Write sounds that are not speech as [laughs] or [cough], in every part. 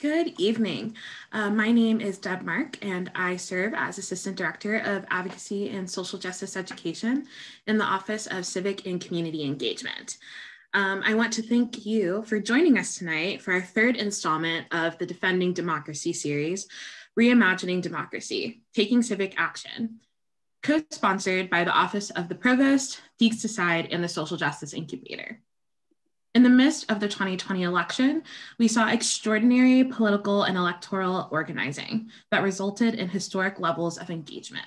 Good evening. Uh, my name is Deb Marke, and I serve as Assistant Director of Advocacy and Social Justice Education in the Office of Civic and Community Engagement. Um, I want to thank you for joining us tonight for our third installment of the Defending Democracy series, Reimagining Democracy, Taking Civic Action, co-sponsored by the Office of the Provost, Deacs Decide, and the Social Justice Incubator. In the midst of the 2020 election, we saw extraordinary political and electoral organizing that resulted in historic levels of engagement.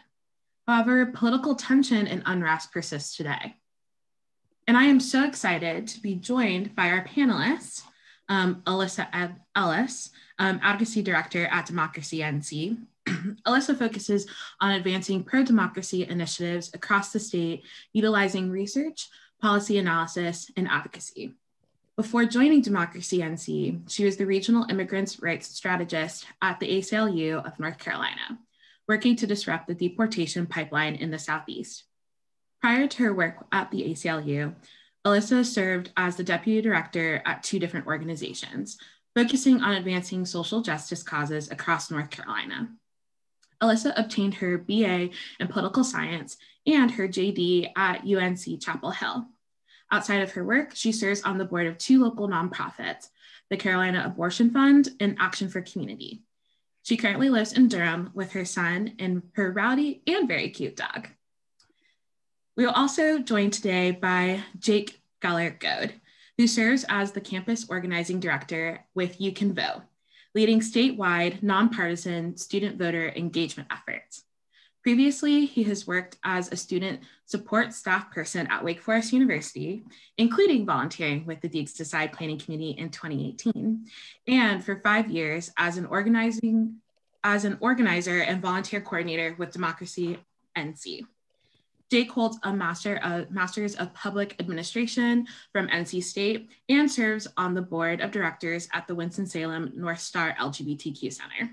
However, political tension and unrest persists today. And I am so excited to be joined by our panelists, um, Alissa Ellis, um, Advocacy Director at Democracy NC. [clears throat] Alissa focuses on advancing pro democracy initiatives across the state, utilizing research, policy analysis, and advocacy. Before joining Democracy NC, she was the regional immigrants' rights strategist at the ACLU of North Carolina, working to disrupt the deportation pipeline in the Southeast. Prior to her work at the ACLU, Alissa served as the deputy director at two different organizations, focusing on advancing social justice causes across North Carolina. Alissa obtained her BA in political science and her JD at UNC Chapel Hill. Outside of her work, she serves on the board of two local nonprofits, the Carolina Abortion Fund and Action for Community. She currently lives in Durham with her son and her rowdy and very cute dog. We are also joined today by Jake Gellar-Goad, who serves as the campus organizing director with You Can Vote, leading statewide nonpartisan student voter engagement efforts. Previously, he has worked as a student support staff person at Wake Forest University, including volunteering with the Deacs Decide Planning Committee in 2018, and for five years as an organizing as an organizer and volunteer coordinator with Democracy NC. Jake holds a master of, Master's of Public Administration from NC State and serves on the board of directors at the Winston-Salem North Star LGBTQ Center.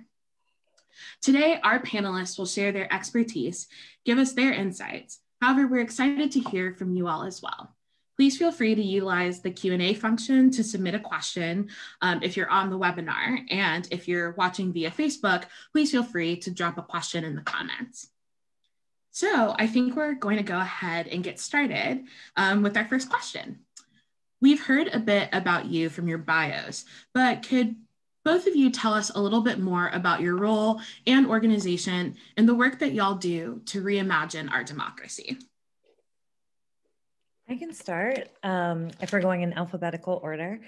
Today, our panelists will share their expertise, give us their insights. However, we're excited to hear from you all as well. Please feel free to utilize the Q&A function to submit a question um, if you're on the webinar. And if you're watching via Facebook, please feel free to drop a question in the comments. So I think we're going to go ahead and get started um, with our first question. We've heard a bit about you from your bios, but could both of you tell us a little bit more about your role and organization and the work that y'all do to reimagine our democracy. I can start um, if we're going in alphabetical order.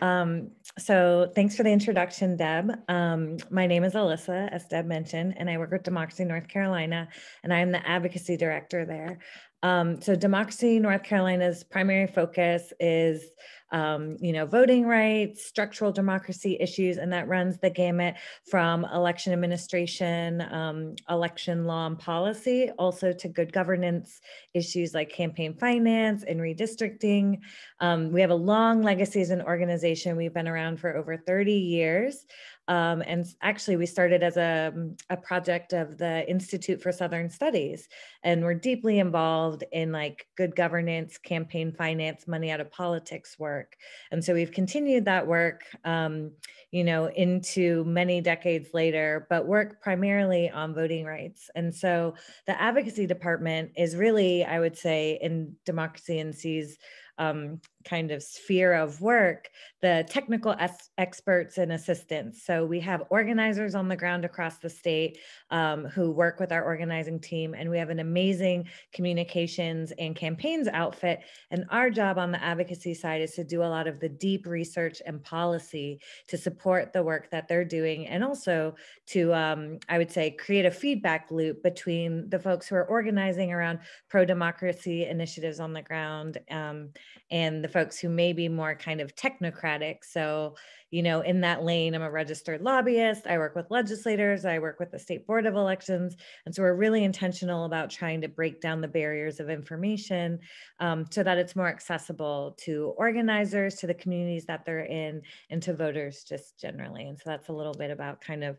Um, so thanks for the introduction, Deb. Um, my name is Alissa, as Deb mentioned, and I work with Democracy North Carolina, and I am the advocacy director there. Um, so Democracy North Carolina's primary focus is um, you know, voting rights, structural democracy issues, and that runs the gamut from election administration, um, election law and policy, also to good governance issues like campaign finance and redistricting. Um, we have a long legacy as an organization. We've been around for over 30 years. Um, and actually, we started as a, a project of the Institute for Southern Studies, and we're deeply involved in like good governance, campaign finance, money out of politics work. And so we've continued that work, um, you know, into many decades later, but work primarily on voting rights. And so the advocacy department is really, I would say, in Democracy NC's um, kind of sphere of work, the technical es- experts and assistants. So we have organizers on the ground across the state um, who work with our organizing team, and we have an amazing communications and campaigns outfit. And our job on the advocacy side is to do a lot of the deep research and policy to support the work that they're doing, and also to, um, I would say, create a feedback loop between the folks who are organizing around pro democracy initiatives on the ground um, and the folks who may be more kind of technocratic. So, you know, in that lane, I'm a registered lobbyist. I work with legislators. I work with the state board of elections. And so we're really intentional about trying to break down the barriers of information um, so that it's more accessible to organizers, to the communities that they're in, and to voters just generally. And so that's a little bit about kind of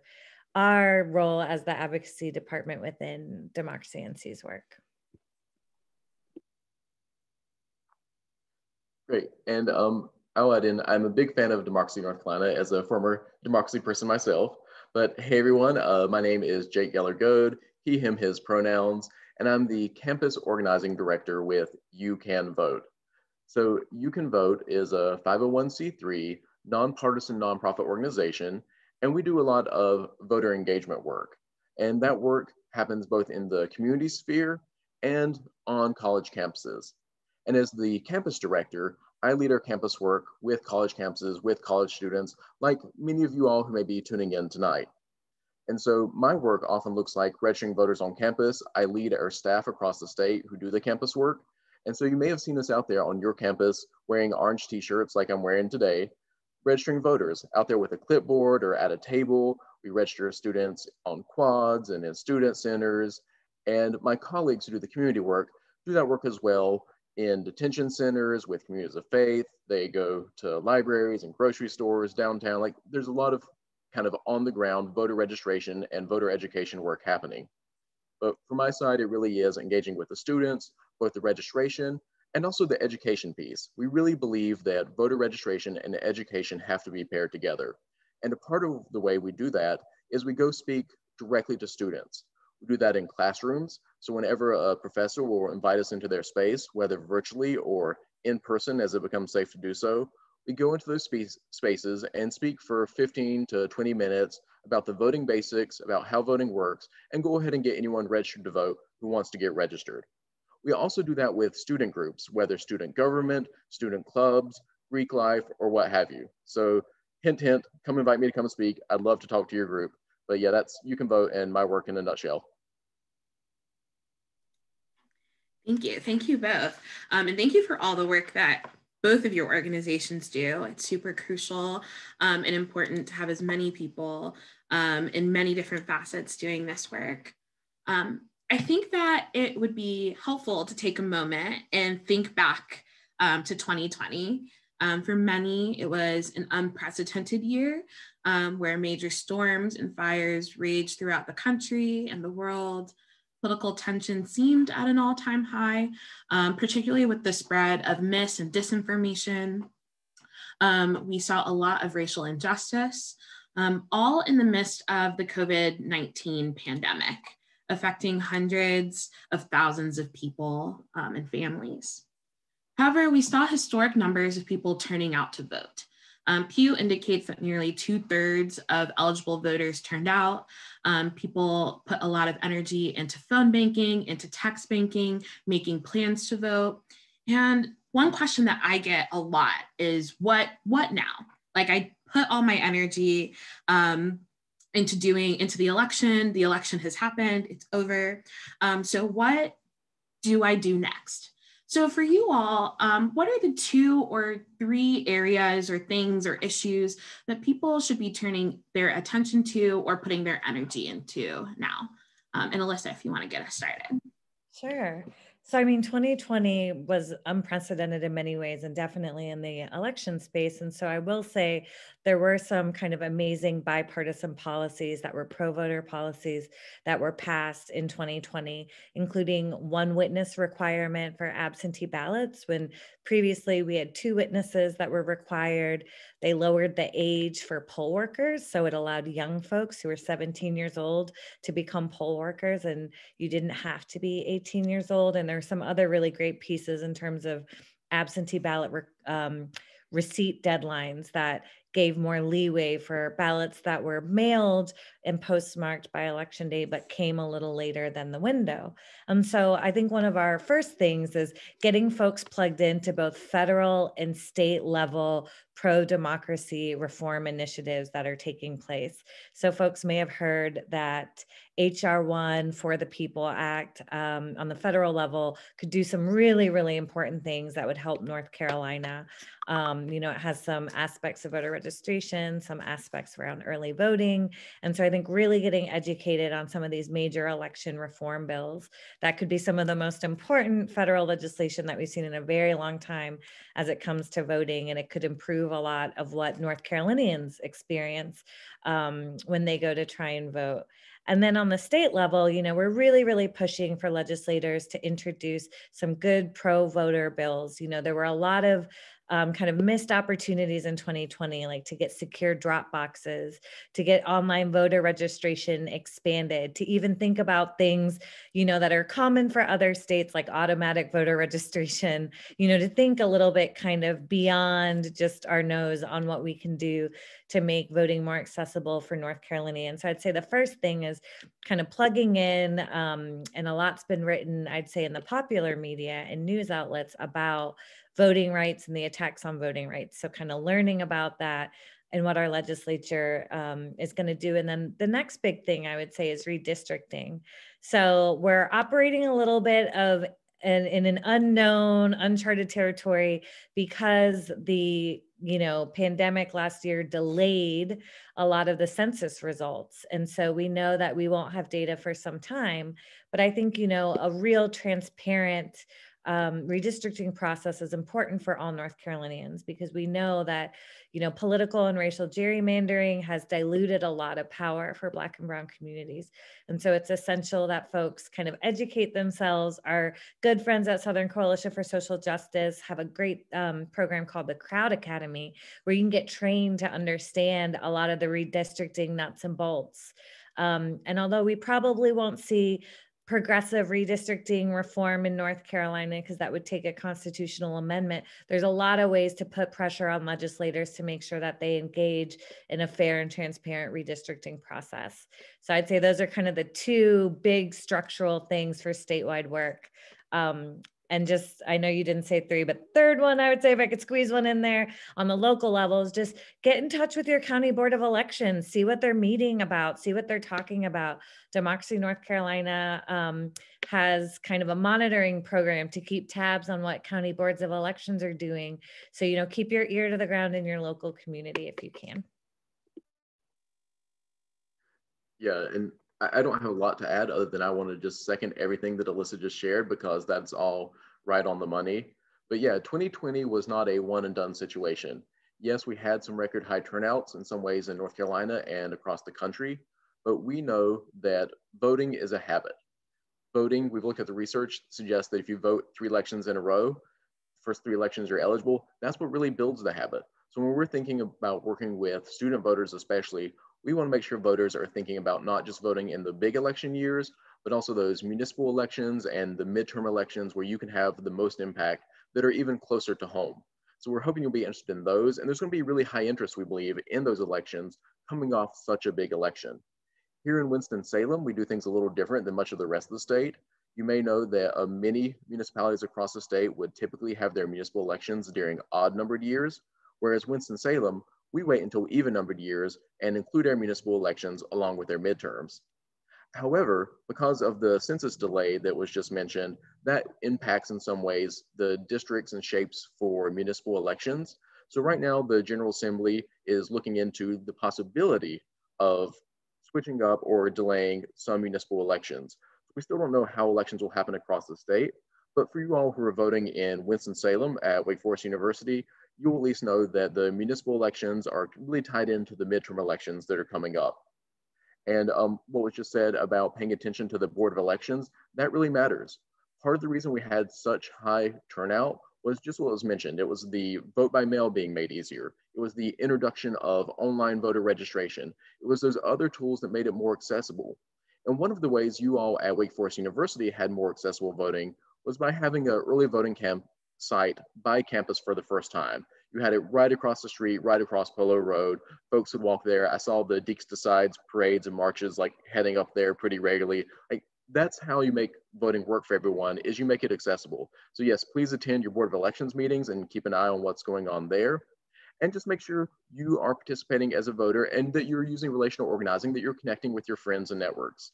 our role as the advocacy department within Democracy NC's work. Great. And um, I'll add in, I'm a big fan of Democracy North Carolina as a former democracy person myself. But hey everyone, uh, my name is Jake Gellar-Goad, he, him, his pronouns, and I'm the campus organizing director with You Can Vote. So You Can Vote is a 501c3 nonpartisan nonprofit organization, and we do a lot of voter engagement work. And that work happens both in the community sphere and on college campuses. And as the campus director, I lead our campus work with college campuses, with college students, like many of you all who may be tuning in tonight. And so my work often looks like registering voters on campus. I lead our staff across the state who do the campus work. And so you may have seen us out there on your campus wearing orange t-shirts like I'm wearing today, registering voters out there with a clipboard or at a table. We register students on quads and in student centers. And my colleagues who do the community work do that work as well in detention centers with communities of faith. They go to libraries and grocery stores downtown. Like there's a lot of kind of on the ground voter registration and voter education work happening. But for my side, it really is engaging with the students, both the registration and also the education piece. We really believe that voter registration and education have to be paired together. And a part of the way we do that is we go speak directly to students. We do that in classrooms. So whenever a professor will invite us into their space, whether virtually or in person as it becomes safe to do so, we go into those spaces and speak for 15 to 20 minutes about the voting basics, about how voting works, and go ahead and get anyone registered to vote who wants to get registered. We also do that with student groups, whether student government, student clubs, Greek life, or what have you. So hint, hint, come invite me to come speak. I'd love to talk to your group. But yeah, that's you can vote and my work in a nutshell. Thank you. Thank you both. Um, and thank you for all the work that both of your organizations do. It's super crucial um, and important to have as many people um, in many different facets doing this work. Um, I think that it would be helpful to take a moment and think back um, to 2020. Um, for many, it was an unprecedented year where major storms and fires raged throughout the country and the world. Political tension seemed at an all time high, um, particularly with the spread of mis and disinformation. Um, we saw a lot of racial injustice, um, all in the midst of the COVID 19 pandemic affecting hundreds of thousands of people um, and families. However, we saw historic numbers of people turning out to vote. Um, Pew indicates that nearly two thirds of eligible voters turned out. Um, people put a lot of energy into phone banking, into text banking, making plans to vote. And one question that I get a lot is what, what now? Like I put all my energy um, into doing into the election. The election has happened, it's over. Um, so what do I do next? So for you all, um, what are the two or three areas or things or issues that people should be turning their attention to or putting their energy into now? Um, and Alissa, if you want to get us started. Sure. So, I mean, 2020 was unprecedented in many ways and definitely in the election space. And so, I will say there were some kind of amazing bipartisan policies that were pro voter policies that were passed in 2020, including one witness requirement for absentee ballots when previously we had two witnesses that were required. They lowered the age for poll workers. So it allowed young folks who were 17 years old to become poll workers, and you didn't have to be 18 years old. And some other really great pieces in terms of absentee ballot um, receipt deadlines that gave more leeway for ballots that were mailed and postmarked by election day, but came a little later than the window. And so I think one of our first things is getting folks plugged into both federal and state level pro democracy reform initiatives that are taking place. So, folks may have heard that HR 1 for the People Act um, on the federal level could do some really, really important things that would help North Carolina. Um, you know, it has some aspects of voter registration, some aspects around early voting. And so I think really getting educated on some of these major election reform bills that could be some of the most important federal legislation that we've seen in a very long time as it comes to voting. And it could improve a lot of what North Carolinians experience um, when they go to try and vote. And then on the state level, you know, we're really, really pushing for legislators to introduce some good pro voter bills. You know, there were a lot of um, kind of missed opportunities in 2020, like to get secure drop boxes, to get online voter registration expanded, to even think about things, you know, that are common for other states, like automatic voter [laughs] registration, you know, to think a little bit kind of beyond just our nose on what we can do to make voting more accessible for North Carolinians. So I'd say the first thing is kind of plugging in, um, and a lot's been written, I'd say, in the popular media and news outlets about voting rights and the attacks on voting rights. So kind of learning about that and what our legislature um, is going to do. And then the next big thing I would say is redistricting. So we're operating a little bit of an, in an unknown, uncharted territory because the you know pandemic last year delayed a lot of the census results and so we know that we won't have data for some time but i think you know a real transparent um, redistricting process is important for all North Carolinians because we know that, you know, political and racial gerrymandering has diluted a lot of power for Black and Brown communities. And so it's essential that folks kind of educate themselves. Our good friends at Southern Coalition for Social Justice have a great um, program called the Crowd Academy, where you can get trained to understand a lot of the redistricting nuts and bolts. Um, and although we probably won't see progressive redistricting reform in North Carolina because that would take a constitutional amendment. There's a lot of ways to put pressure on legislators to make sure that they engage in a fair and transparent redistricting process. So I'd say those are kind of the two big structural things for statewide work. Um, and just i know you didn't say three but third one i would say if i could squeeze one in there on the local levels just get in touch with your county board of elections see what they're meeting about see what they're talking about. Democracy north carolina um, has kind of a monitoring program to keep tabs on what county boards of elections are doing. So you know keep your ear to the ground in your local community if you can. Yeah and I don't have a lot to add other than I want to just second everything that Alissa just shared because that's all right on the money. But yeah, 2020 was not a one and done situation. Yes, we had some record high turnouts in some ways in North Carolina and across the country, but we know that voting is a habit. Voting, we've looked at the research, suggests that if you vote three elections in a row, first three elections you're eligible, that's what really builds the habit. So when we're thinking about working with student voters, especially, we want to make sure voters are thinking about not just voting in the big election years, but also those municipal elections and the midterm elections where you can have the most impact that are even closer to home. So we're hoping you'll be interested in those. And there's going to be really high interest, we believe, in those elections coming off such a big election. Here in Winston-Salem, we do things a little different than much of the rest of the state. You may know that uh, many municipalities across the state would typically have their municipal elections during odd numbered years, whereas Winston-Salem, we wait until even numbered years and include our municipal elections along with their midterms. However, because of the census delay that was just mentioned, that impacts in some ways the districts and shapes for municipal elections. So right now, the General Assembly is looking into the possibility of switching up or delaying some municipal elections. We still don't know how elections will happen across the state, but for you all who are voting in Winston-Salem at Wake Forest University, you'll at least know that the municipal elections are really tied into the midterm elections that are coming up. And um, what was just said about paying attention to the Board of Elections, that really matters. Part of the reason we had such high turnout was just what was mentioned. It was the vote by mail being made easier. It was the introduction of online voter registration. It was those other tools that made it more accessible. And one of the ways you all at Wake Forest University had more accessible voting was by having an early voting camp site by campus for the first time. You had it right across the street, right across Polo Road. Folks would walk there. I saw the Deacs Decides parades and marches like heading up there pretty regularly. Like that's how you make voting work for everyone is you make it accessible. So yes, please attend your Board of Elections meetings and keep an eye on what's going on there. And just make sure you are participating as a voter and that you're using relational organizing, that you're connecting with your friends and networks.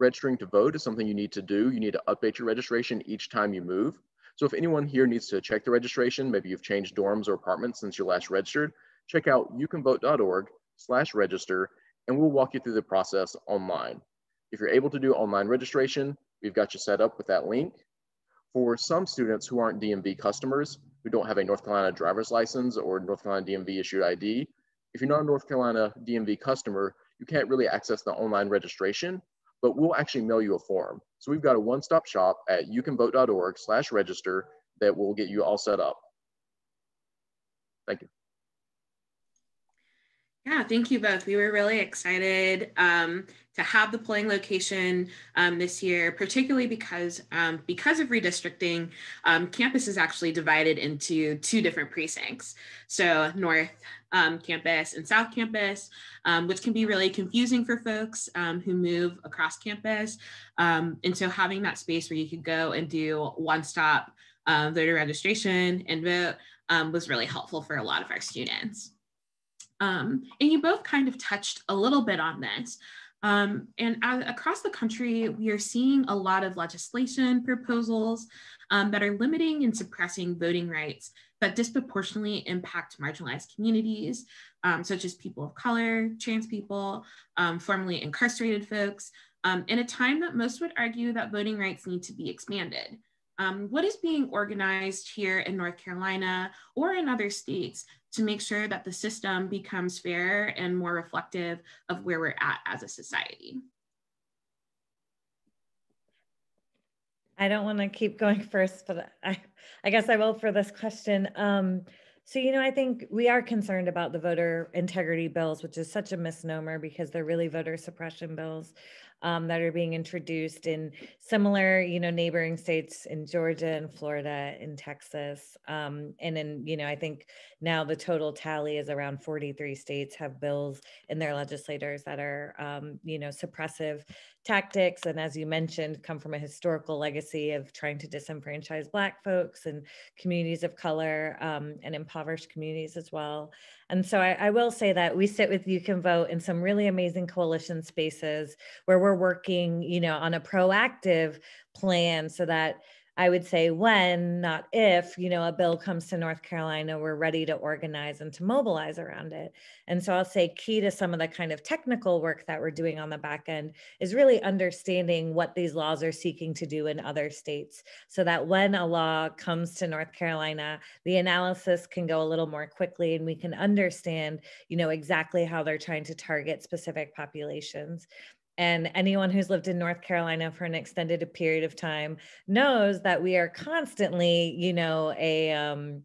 Registering to vote is something you need to do. You need to update your registration each time you move. So if anyone here needs to check the registration, maybe you've changed dorms or apartments since you last registered, check out youcanvote.org slash register and we'll walk you through the process online. If you're able to do online registration, we've got you set up with that link. For some students who aren't DMV customers, who don't have a North Carolina driver's license or North Carolina DMV issued ID, if you're not a North Carolina DMV customer, you can't really access the online registration, but we'll actually mail you a form. So we've got a one-stop shop at youcanvote.org slash register that will get you all set up. Thank you. Yeah, thank you both. We were really excited um, to have the polling location um, this year, particularly because um, because of redistricting, um, campus is actually divided into two different precincts. So North um, Campus and South Campus, um, which can be really confusing for folks who move across campus. and so having that space where you could go and do one-stop voter registration and vote was really helpful for a lot of our students. Um, and you both kind of touched a little bit on this. Um, and as, across the country, we are seeing a lot of legislation proposals um, that are limiting and suppressing voting rights that disproportionately impact marginalized communities, um, such as people of color, trans people, um, formerly incarcerated folks, um, in a time that most would argue that voting rights need to be expanded. Um, what is being organized here in North Carolina or in other states to make sure that the system becomes fair and more reflective of where we're at as a society. I don't want to keep going [laughs] first, but I, I guess I will for this question. Um, so, you know, I think we are concerned about the voter integrity bills, which is such a misnomer because they're really voter suppression bills um, that are being introduced in similar, you know, neighboring states in Georgia and Florida, in Texas, um, and in, you know, I think now the total tally is around 43 states have bills in their legislators that are, um, you know, suppressive tactics and as you mentioned come from a historical legacy of trying to disenfranchise black folks and communities of color um, and impoverished communities as well. And so I, I, will say that we sit with you can vote in some really amazing coalition spaces where we're working you know on a proactive plan so that I would say when, not if, you know, a bill comes to North Carolina, we're ready to organize and to mobilize around it. And so I'll say key to some of the kind of technical work that we're doing on the back end is really understanding what these laws are seeking to do in other states so that when a law comes to North Carolina, the analysis can go a little more quickly and we can understand, you know, exactly how they're trying to target specific populations. And anyone who's lived in North Carolina for an extended period of time knows that we are constantly, you know, a um,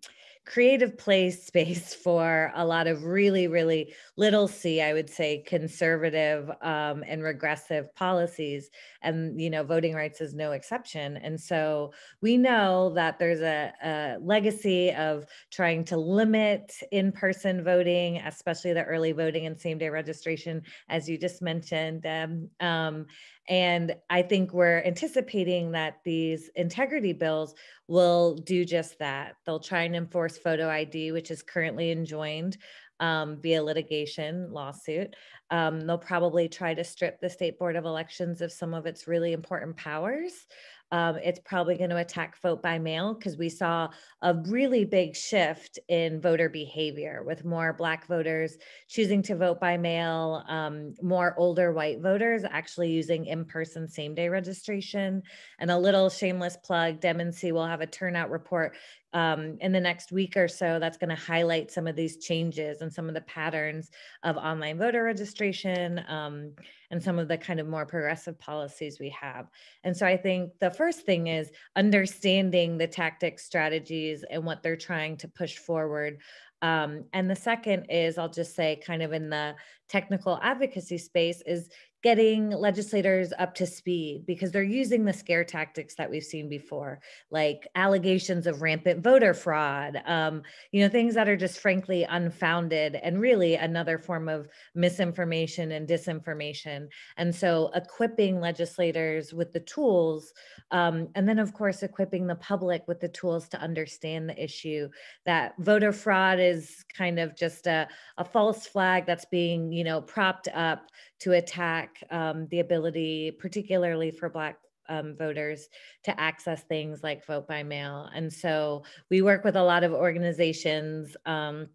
creative place [laughs] space for a lot of really, really little c, I would say, conservative um, and regressive policies. And, you know, voting rights is no exception. And so we know that there's a, a legacy of trying to limit in person voting, especially the early voting and same day registration, as you just mentioned. Um, um, and I think we're anticipating that these integrity bills will do just that. They'll try and photo ID, which is currently enjoined um, via litigation lawsuit. Um, they'll probably try to strip the State Board of Elections of some of its really important powers um, it's probably going to attack vote by mail because we saw a really big shift in voter behavior with more Black voters choosing to vote by mail, um, more older white voters actually using in person same day registration. And a little shameless plug Dem NC will have a turnout report um, in the next week or so that's going to highlight some of these changes and some of the patterns of online voter registration um, and some of the kind of more progressive policies we have. And so I think the first thing is understanding the tactics, strategies, and what they're trying to push forward. Um, and the second is, I'll just say, kind of in the technical advocacy space, is getting legislators up to speed because they're using the scare tactics that we've seen before, like allegations of rampant voter fraud, um, you know, things that are just frankly unfounded and really another form of misinformation and disinformation. And so equipping legislators with the tools, um, and then of course, equipping the public with the tools to understand the issue that voter fraud is kind of just a, a false flag that's being, you know, propped up to attack um, the ability, particularly for Black um, voters to access things like vote by mail. And so we work with a lot of organizations um,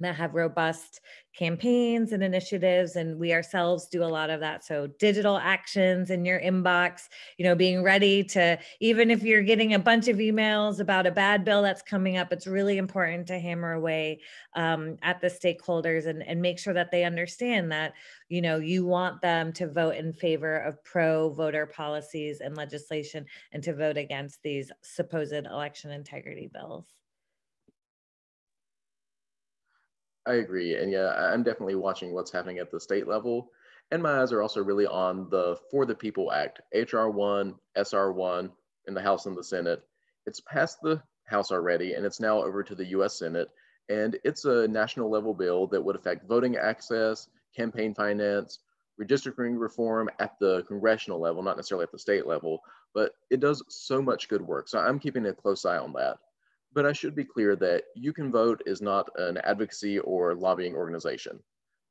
that have robust campaigns and initiatives and we ourselves do a lot of that. So digital actions in your inbox you know being ready to even if you're getting a bunch of emails about a bad bill that's coming up it's really important to hammer away um, at the stakeholders and, and make sure that they understand that you know you want them to vote in favor of pro voter policies and legislation and to vote against these supposed election integrity bills I agree. And yeah, I'm definitely watching what's happening at the state level. And my eyes are also really on the For the People Act, HR1, SR1 in the House and the Senate. It's passed the House already, and it's now over to the US Senate. And it's a national level bill that would affect voting access, campaign finance, redistricting reform at the congressional level, not necessarily at the state level, but it does so much good work. So I'm keeping a close eye on that. But I should be clear that You Can Vote is not an advocacy or lobbying organization.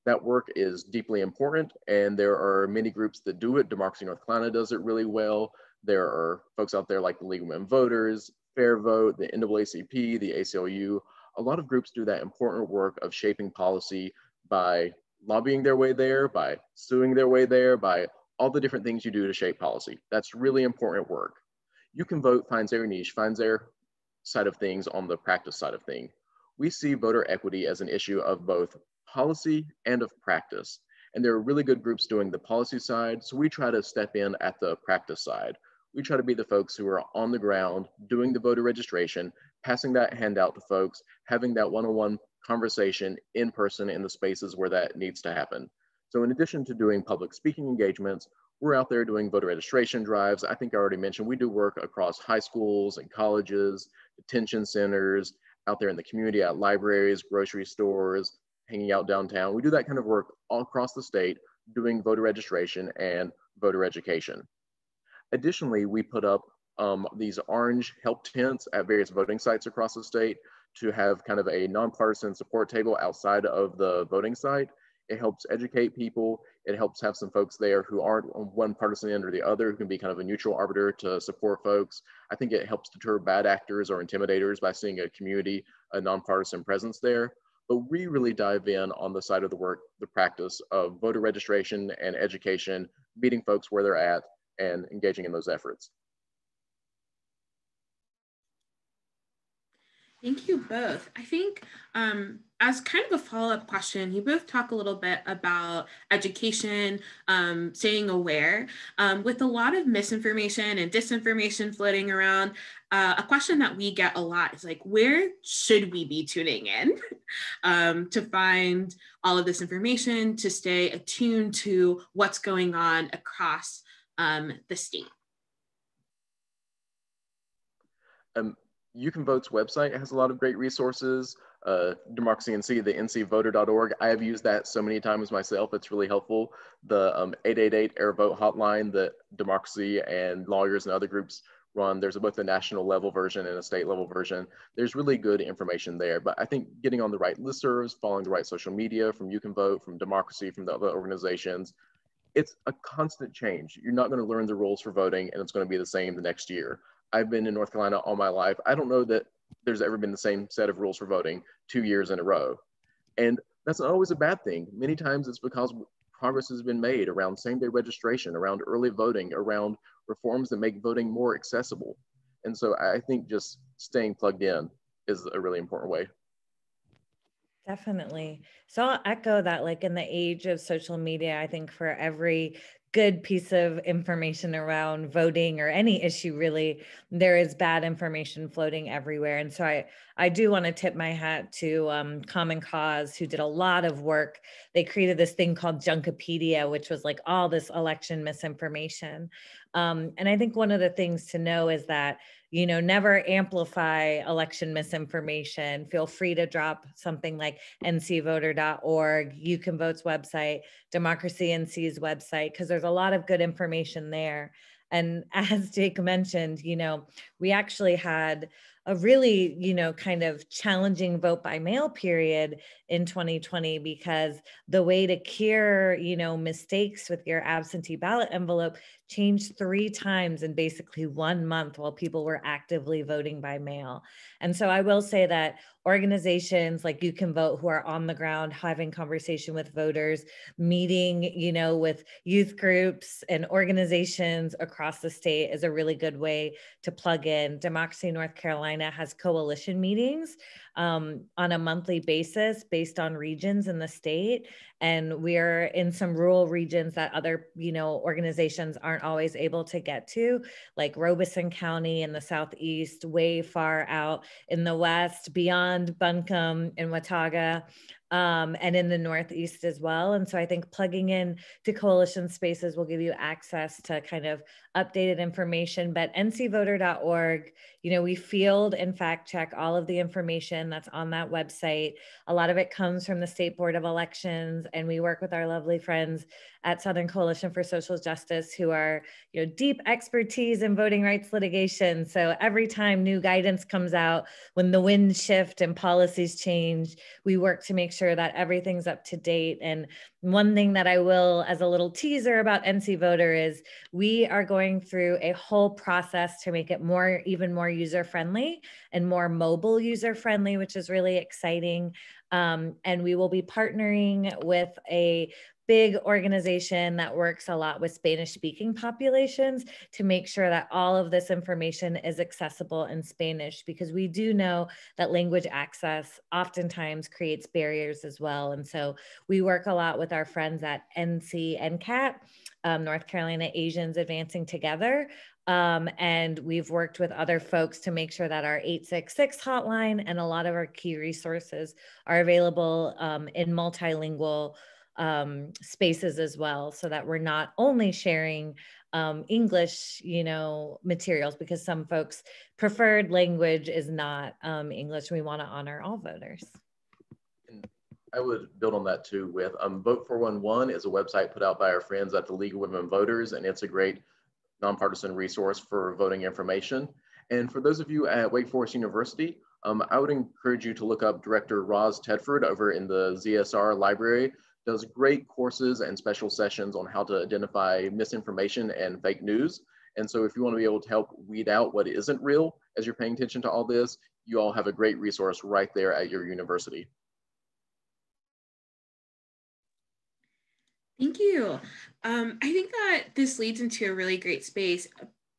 That work is deeply important, and there are many groups that do it. Democracy North Carolina does it really well. There are folks out there like the League of Women Voters, Fair Vote, the NAACP, the ACLU. A lot of groups do that important work of shaping policy by lobbying their way there, by suing their way there, by all the different things you do to shape policy. That's really important work. You can vote finds their niche, finds their side of things on the practice side of things. We see voter equity as an issue of both policy and of practice. And there are really good groups doing the policy side. So we try to step in at the practice side. We try to be the folks who are on the ground doing the voter registration, passing that handout to folks, having that one-on-one conversation in person in the spaces where that needs to happen. So in addition to doing public speaking engagements, we're out there doing voter registration drives. I think I already mentioned we do work across high schools and colleges, detention centers, out there in the community at libraries, grocery stores, hanging out downtown. We do that kind of work all across the state doing voter registration and voter education. Additionally, we put up um, these orange help tents at various voting sites across the state to have kind of a nonpartisan support table outside of the voting site. It helps educate people. It helps have some folks there who aren't on one partisan end or the other, who can be kind of a neutral arbiter to support folks. I think it helps deter bad actors or intimidators by seeing a community, a nonpartisan presence there. But we really dive in on the side of the work, the practice of voter registration and education, meeting folks where they're at and engaging in those efforts. Thank you both. I think um, as kind of a follow-up question, you both talk a little bit about education, um, staying aware. Um, with a lot of misinformation and disinformation floating around, uh, a question that we get a lot is like, where should we be tuning in [laughs] um, to find all of this information, to stay attuned to what's going on across um, the state? Um, you Can Vote's website has a lot of great resources. Uh, Democracy NC, the ncvoter.org. I have used that so many times myself. It's really helpful. The um, 888 Our Vote hotline that Democracy and lawyers and other groups run. There's both a national level version and a state level version. There's really good information there. But I think getting on the right listservs, following the right social media from You Can Vote, from Democracy, from the other organizations, it's a constant change. You're not going to learn the rules for voting and it's going to be the same the next year. I've been in North Carolina all my life. I don't know that there's ever been the same set of rules for voting two years in a row. And that's not always a bad thing. Many times it's because progress has been made around same day registration, around early voting, around reforms that make voting more accessible. And so I think just staying plugged in is a really important way. Definitely. So I'll echo that, like in the age of social media, I think for every good piece of information around voting or any issue really there is bad information floating everywhere. And so i i do want to tip my hat to um, common cause who did a lot of work. They created this thing called junkipedia which was like all this election misinformation. Um, and i think one of the things to know is that you know never amplify election misinformation. Feel free to drop something like ncvoter.org you can vote's website democracy nc's website because there's a lot of good information there. And [laughs] as jake mentioned you know we actually had a really, you know, kind of challenging vote by mail period in 2020 because the way to cure, you know, mistakes with your absentee ballot envelope changed three times in basically one month while people were actively voting by mail. And so I will say that organizations like You Can Vote who are on the ground having conversation with voters, meeting, you know, with youth groups and organizations across the state is a really good way to plug in. Democracy North Carolina has coalition meetings um, on a monthly basis based on regions in the state. And we're in some rural regions that other you know organizations aren't always able to get to like robeson county in the southeast way far out in the west beyond buncombe and watauga um, and in the Northeast as well. And so I think plugging in to coalition spaces will give you access to kind of updated information. But ncvoter.org, you know, we field and fact check all of the information that's on that website. A lot of it comes from the State Board of Elections, and we work with our lovely friends at Southern Coalition for Social Justice who are, you know, deep expertise in voting rights litigation. So every time new guidance comes out, when the winds shift and policies change, we work to make sure that everything's up to date. And one thing that I will, as a little teaser about NC Voter, is we are going through a whole process to make it more, even more user friendly and more mobile user friendly, which is really exciting. Um, and we will be partnering with a big organization that works a lot with Spanish speaking populations to make sure that all of this information is accessible in Spanish because we do know that language access oftentimes creates barriers as well. And so we work a lot with our friends at NC NCAT, um, North Carolina Asians Advancing Together. Um, and we've worked with other folks to make sure that our 866 hotline and a lot of our key resources are available um, in multilingual um, spaces as well so that we're not only sharing um, english you know materials because some folks preferred language is not um, english we want to honor all voters I would build on that too with um, Vote 411 is a website put out by our friends at the League of Women Voters, and it's a great nonpartisan resource for voting information. And for those of you at Wake Forest University, um, I would encourage you to look up Director Roz Tedford over in the ZSR library does great courses and special sessions on how to identify misinformation and fake news. And so if you want to be able to help weed out what isn't real as you're paying attention to all this, you all have a great resource right there at your university. Thank you. Um, I think that this leads into a really great space.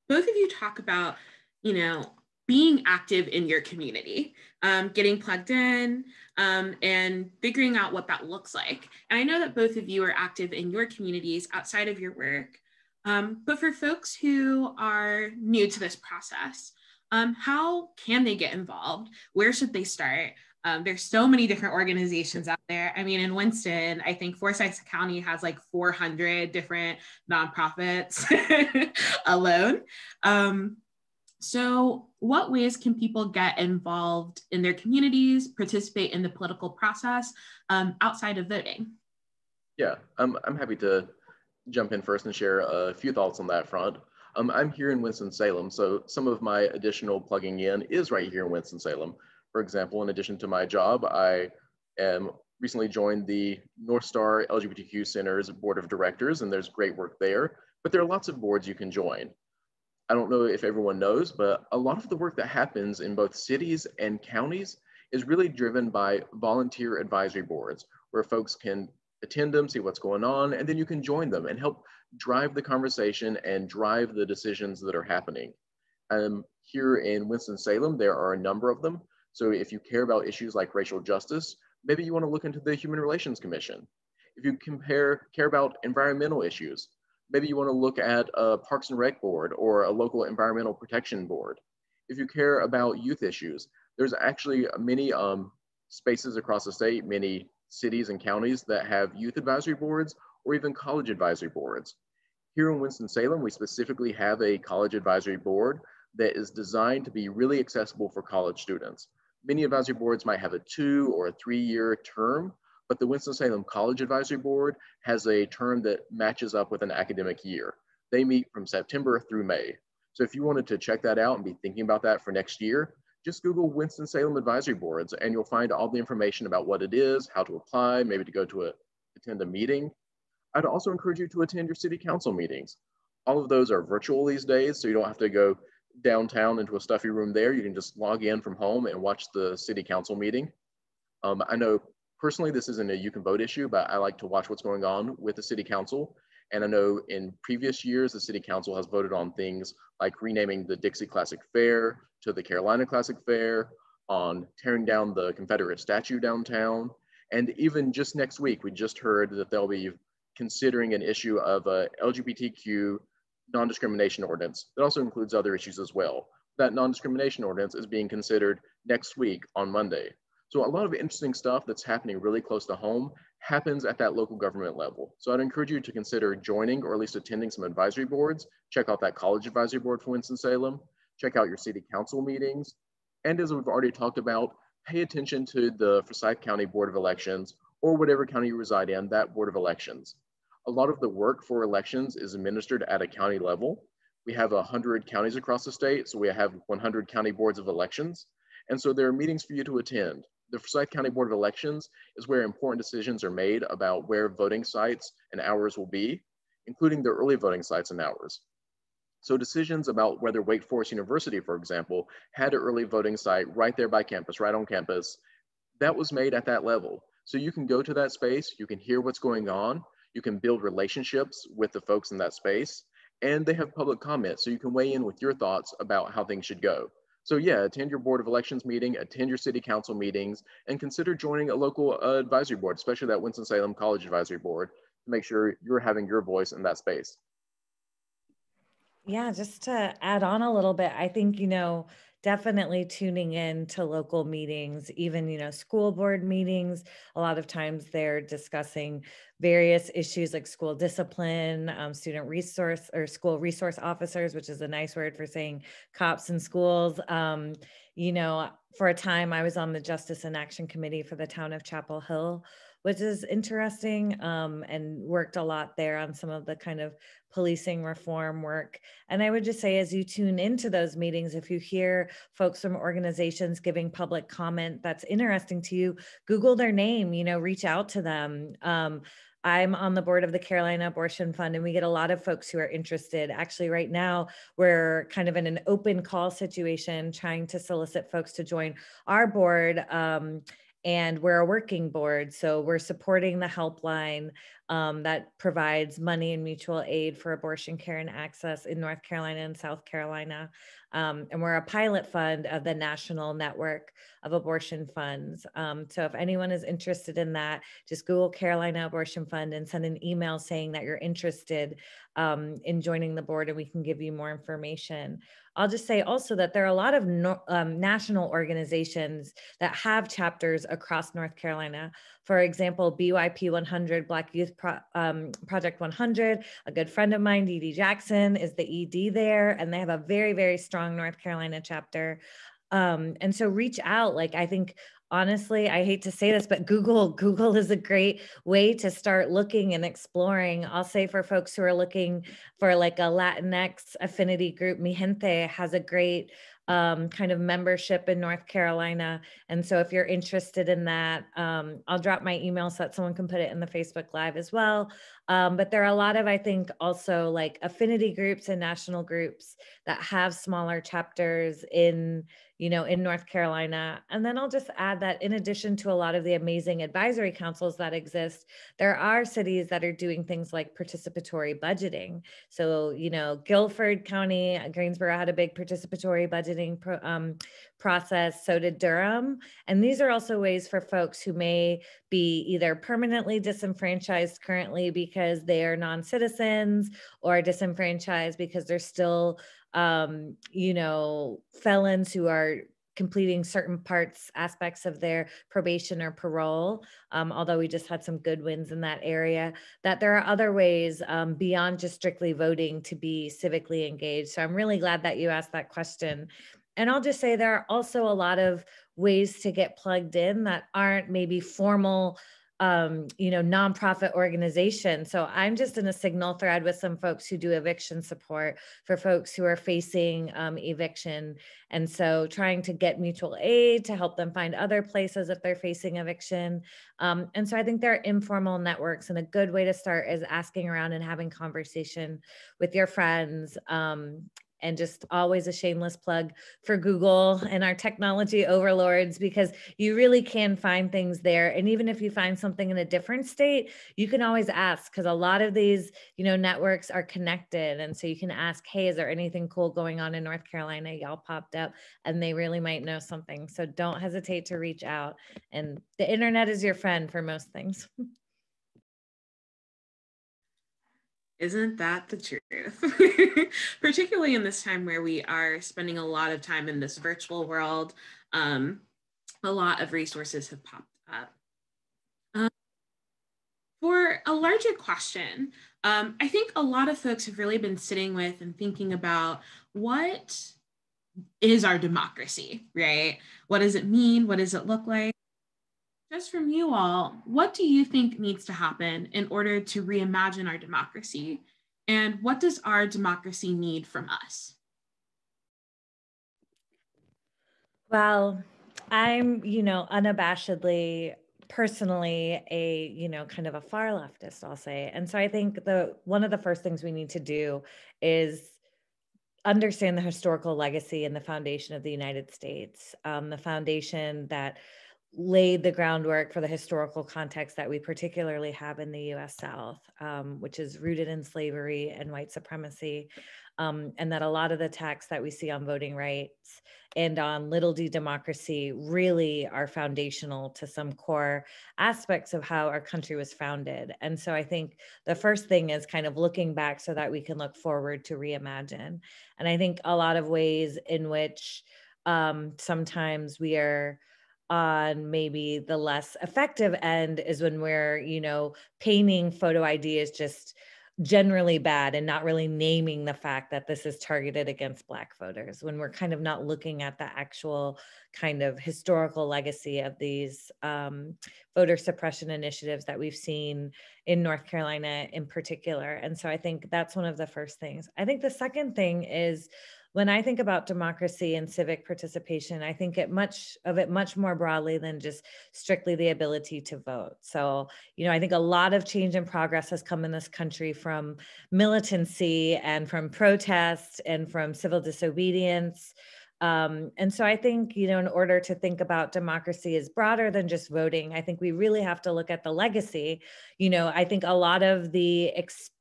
Both of you talk about, you know, being active in your community, um, getting plugged in, um, and figuring out what that looks like. And I know that both of you are active in your communities outside of your work. Um, but for folks who are new to this process, um, how can they get involved? Where should they start? Um, there's so many different organizations out there. I mean, in Winston, I think Forsyth County has like 400 different nonprofits [laughs] alone. So, what ways can people get involved in their communities, participate in the political process um, outside of voting? Yeah, I'm, I'm happy to jump in first and share a few thoughts on that front. Um, I'm here in Winston-Salem, so some of my additional plugging in is right here in Winston-Salem. For example, in addition to my job, I am recently joined the North Star LGBTQ Center's Board of Directors, and there's great work there, but there are lots of boards you can join. I don't know if everyone knows, but a lot of the work that happens in both cities and counties is really driven by volunteer advisory boards where folks can attend them, see what's going on, and then you can join them and help drive the conversation and drive the decisions that are happening. Um, here in Winston-Salem, there are a number of them. So if you care about issues like racial justice, maybe you want to look into the Human Relations Commission. If you compare, care about environmental issues, maybe you want to look at a Parks and Rec board or a local environmental protection board. If you care about youth issues, there's actually many um, spaces across the state, many cities and counties that have youth advisory boards or even college advisory boards. Here in Winston-Salem, we specifically have a college advisory board that is designed to be really accessible for college students. Many advisory boards might have a two or a three year term, but the Winston-Salem College Advisory Board has a term that matches up with an academic year. They meet from September through May. So if you wanted to check that out and be thinking about that for next year, just Google Winston-Salem Advisory Boards and you'll find all the information about what it is, how to apply, maybe to go to a, attend a meeting. I'd also encourage you to attend your city council meetings. All of those are virtual these days, so you don't have to go downtown into a stuffy room there. You can just log in from home and watch the city council meeting. Um, I know personally, this isn't a you can vote issue, but I like to watch what's going on with the city council. And I know in previous years, the city council has voted on things like renaming the Dixie Classic Fair to the Carolina Classic Fair, on tearing down the Confederate statue downtown. And even just next week, we just heard that they'll be considering an issue of a LGBTQ non-discrimination ordinance that also includes other issues as well. That non-discrimination ordinance is being considered next week on Monday. So a lot of interesting stuff that's happening really close to home happens at that local government level. So I'd encourage you to consider joining or at least attending some advisory boards. Check out that college advisory board for Winston-Salem. Check out your city council meetings. And as we've already talked about, pay attention to the Forsyth County Board of Elections or whatever county you reside in, that Board of Elections. A lot of the work for elections is administered at a county level. We have 100 counties across the state, so we have 100 county boards of elections. And so there are meetings for you to attend the Forsyth County Board of Elections is where important decisions are made about where voting sites and hours will be, including the early voting sites and hours. So decisions about whether Wake Forest University, for example, had an early voting site right there by campus, right on campus, that was made at that level. So you can go to that space, you can hear what's going on, you can build relationships with the folks in that space, and they have public comment, so you can weigh in with your thoughts about how things should go. So yeah, attend your Board of Elections meeting, attend your City Council meetings, and consider joining a local uh, advisory board, especially that Winston-Salem College Advisory Board, to make sure you're having your voice in that space. Yeah, just to add on a little bit, I think, you know, definitely tuning in to local meetings, even, you know, school board meetings. A lot of times they're discussing various issues like school discipline, um, student resource or school resource officers, which is a nice word for saying cops in schools. Um, you know, for a time I was on the Justice and Action Committee for the town of Chapel Hill which is interesting um, and worked a lot there on some of the kind of policing reform work. And I would just say, as you tune into those meetings, if you hear folks from organizations giving public comment that's interesting to you, Google their name, you know, reach out to them. Um, I'm on the board of the Carolina Abortion Fund, and we get a lot of folks who are interested. Actually, right now, we're kind of in an open call situation trying to solicit folks to join our board. Um, and we're a working board so we're supporting the helpline um, that provides money and mutual aid for abortion care and access in north carolina and south carolina. Um, and we're a pilot fund of the national network of abortion funds. Um, so if anyone is interested in that just google carolina abortion fund and send an email saying that you're interested um, in joining the board and we can give you more information I'll just say also that there are a lot of no, um, national organizations that have chapters across North Carolina. For example, BYP 100, Black Youth Pro, um, Project 100, a good friend of mine, Dee Dee Jackson, is the ED there, and they have a very, very strong North Carolina chapter. Um, and so reach out. Like, I think honestly i hate to say this but google google is a great way to start looking and exploring. I'll say for folks who are looking for like a latinx affinity group Mijente has a great um, kind of membership in north carolina. And so if you're interested in that um, i'll drop my email so that someone can put it in the facebook live as well. Um, but there are a lot of i think also like affinity groups and national groups that have smaller chapters in you know, in North Carolina. And then I'll just add that in addition to a lot of the amazing advisory councils that exist, there are cities that are doing things like participatory budgeting. So, you know, Guilford County, uh, Greensboro had a big participatory budgeting pro, um, process. So did Durham. And these are also ways for folks who may be either permanently disenfranchised currently because they are non citizens or disenfranchised because they're still um, you know, felons who are completing certain parts, aspects of their probation or parole, um, although we just had some good wins in that area, that there are other ways um, beyond just strictly voting to be civically engaged. So I'm really glad that you asked that question. And I'll just say there are also a lot of ways to get plugged in that aren't maybe formal um, you know, nonprofit organization. So I'm just in a signal thread with some folks who do eviction support for folks who are facing um, eviction. And so trying to get mutual aid to help them find other places if they're facing eviction. Um, and so I think there are informal networks and a good way to start is asking around and having conversation with your friends um, and just always a shameless plug for Google and our technology overlords because you really can find things there. And even if you find something in a different state, you can always ask because a lot of these, you know, networks are connected. And so you can ask, hey, is there anything cool going on in North Carolina? Y'all popped up and they really might know something. So don't hesitate to reach out. And the internet is your friend for most things. [laughs] Isn't that the truth? [laughs] Particularly in this time where we are spending a lot of time in this virtual world. Um, a lot of resources have popped up. Um, for a larger question, um, I think a lot of folks have really been sitting with and thinking about what is our democracy, right? What does it mean? What does it look like? Just from you all, what do you think needs to happen in order to reimagine our democracy? And what does our democracy need from us? Well, I'm, you know, unabashedly personally a you know kind of a far leftist i'll say and so i think the one of the first things we need to do is understand the historical legacy and the foundation of the united states um, the foundation that laid the groundwork for the historical context that we particularly have in the US South, um, which is rooted in slavery and white supremacy. Um, and that a lot of the attacks that we see on voting rights and on little d democracy really are foundational to some core aspects of how our country was founded. And so I think the first thing is kind of looking back so that we can look forward to reimagine. And I think a lot of ways in which um, sometimes we are on maybe the less effective end is when we're you know painting photo id as just generally bad and not really naming the fact that this is targeted against black voters when we're kind of not looking at the actual kind of historical legacy of these um, voter suppression initiatives that we've seen in north carolina in particular. And so i think that's one of the first things. I think the second thing is when I think about democracy and civic participation, I think it much of it much more broadly than just strictly the ability to vote. So, you know, I think a lot of change and progress has come in this country from militancy and from protest and from civil disobedience um, and so I think, you know, in order to think about democracy is broader than just voting, I think we really have to look at the legacy. You know, I think a lot of the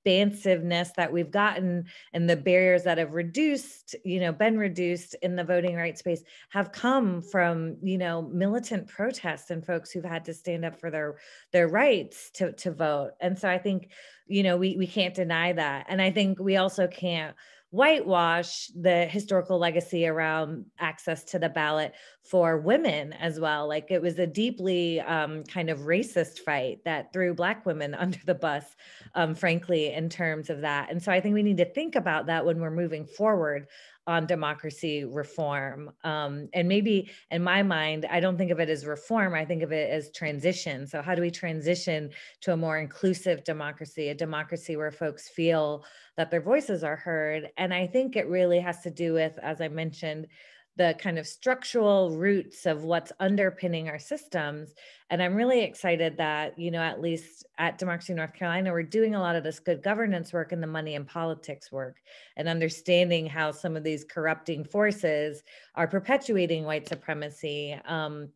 expansiveness that we've gotten and the barriers that have reduced, you know, been reduced in the voting rights space have come from, you know, militant protests and folks who've had to stand up for their their rights to to vote. And so I think, you know, we we can't deny that. And I think we also can't whitewash the historical legacy around access to the ballot for women as well. Like it was a deeply um, kind of racist fight that threw Black women [laughs] under the bus, um, frankly, in terms of that. And so I think we need to think about that when we're moving forward on democracy reform. Um, and maybe in my mind, I don't think of it as reform, I think of it as transition. So, how do we transition to a more inclusive democracy, a democracy where folks feel that their voices are heard? And I think it really has to do with, as I mentioned, the kind of structural roots of what's underpinning our systems. And I'm really excited that, you know, at least at Democracy North Carolina, we're doing a lot of this good governance work and the money and politics work and understanding how some of these corrupting forces are perpetuating white supremacy. Um,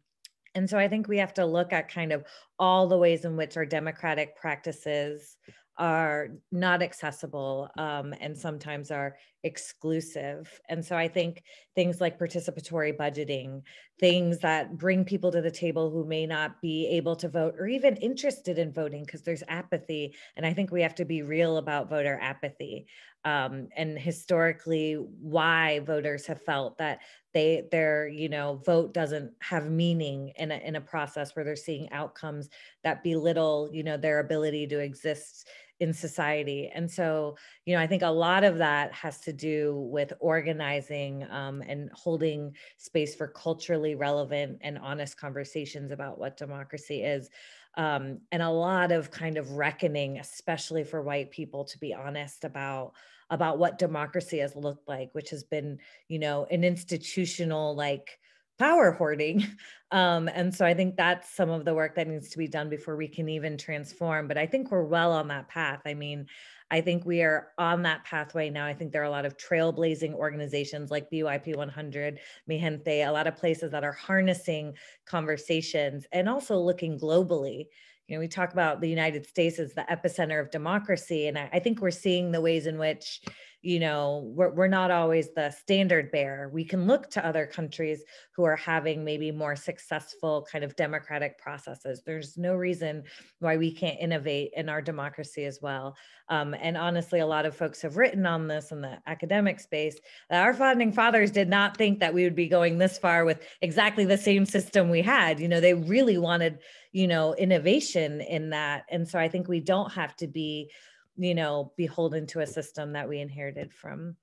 and so I think we have to look at kind of all the ways in which our democratic practices are not accessible um, and sometimes are exclusive. And so I think things like participatory budgeting, things that bring people to the table who may not be able to vote or even interested in voting because there's apathy. And I think we have to be real about voter apathy. Um, and historically, why voters have felt that they their you know vote doesn't have meaning in a, in a process where they're seeing outcomes that belittle you know their ability to exist in society. And so, you know, I think a lot of that has to do with organizing um, and holding space for culturally relevant and honest conversations about what democracy is. Um, and a lot of kind of reckoning, especially for white people, to be honest about about what democracy has looked like, which has been, you know, an institutional like power hoarding. [laughs] Um, and so I think that's some of the work that needs to be done before we can even transform. But I think we're well on that path. I mean, I think we are on that pathway now. I think there are a lot of trailblazing organizations like BYP 100, Mi a lot of places that are harnessing conversations and also looking globally. You know, we talk about the United States as the epicenter of democracy, and I, I think we're seeing the ways in which you know we're, we're not always the standard bearer. We can look to other countries who are having maybe more successful kind of democratic processes. There's no reason why we can't innovate in our democracy as well. Um, and honestly a lot of folks have written on this in the academic space that our founding fathers did not think that we would be going this far with exactly the same system we had. You know they really wanted you know innovation in that. And so i think we don't have to be you know beholden to a system that we inherited from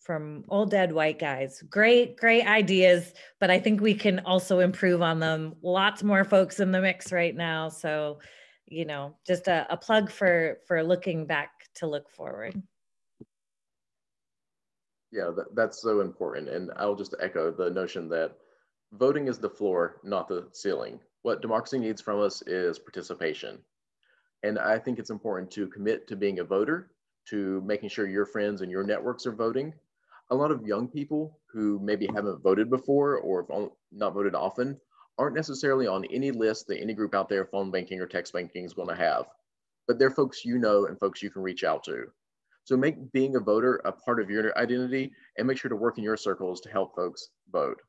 from old dead white guys. Great great ideas but i think we can also improve on them. Lots more folks in the mix right now. So you know just a, a plug for for looking back to look forward. Yeah that, that's so important. And i'll just echo the notion that voting is the floor not the ceiling. What democracy needs from us is participation and I think it's important to commit to being a voter, to making sure your friends and your networks are voting. A lot of young people who maybe haven't voted before or have not voted often aren't necessarily on any list that any group out there, phone banking or text banking, is going to have. But they're folks you know and folks you can reach out to. So make being a voter a part of your identity and make sure to work in your circles to help folks vote.